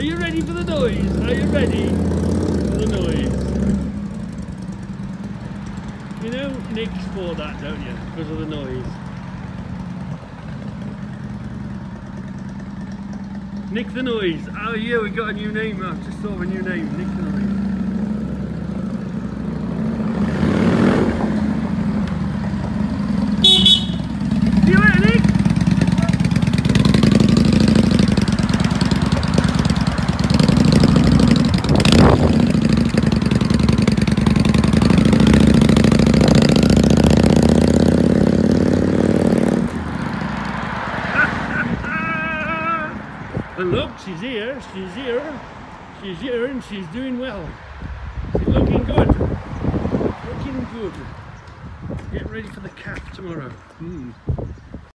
Are you ready for the noise? Are you ready for the noise? You know Nick's for that, don't you? Because of the noise. Nick the Noise. Oh yeah, we got a new name. I've just of a new name. Nick the Noise. You ready, Nick? And look, she's here, she's here, she's here and she's doing well. She's looking good. Looking good. Get ready for the calf tomorrow. Hmm.